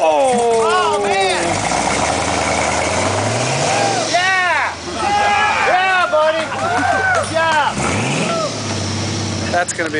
Oh! Oh, man! Yeah! Yeah, buddy! Good job! That's going to be